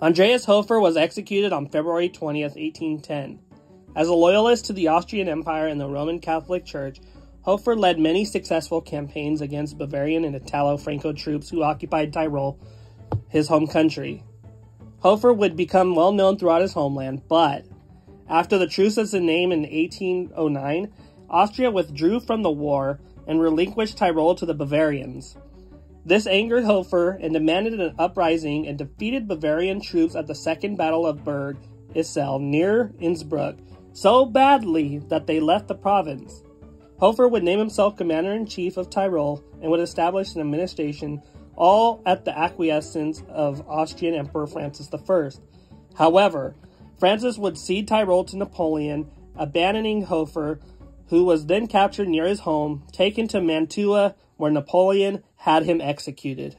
Andreas Hofer was executed on February 20th, 1810. As a loyalist to the Austrian Empire and the Roman Catholic Church, Hofer led many successful campaigns against Bavarian and Italo-Franco troops who occupied Tyrol, his home country. Hofer would become well known throughout his homeland, but after the Truce of Znaim in 1809, Austria withdrew from the war and relinquished Tyrol to the Bavarians. This angered Hofer and demanded an uprising and defeated Bavarian troops at the Second Battle of Berg Isel near Innsbruck so badly that they left the province. Hofer would name himself commander-in-chief of Tyrol and would establish an administration all at the acquiescence of Austrian Emperor Francis I. However, Francis would cede Tyrol to Napoleon, abandoning Hofer, who was then captured near his home, taken to Mantua, where Napoleon had him executed.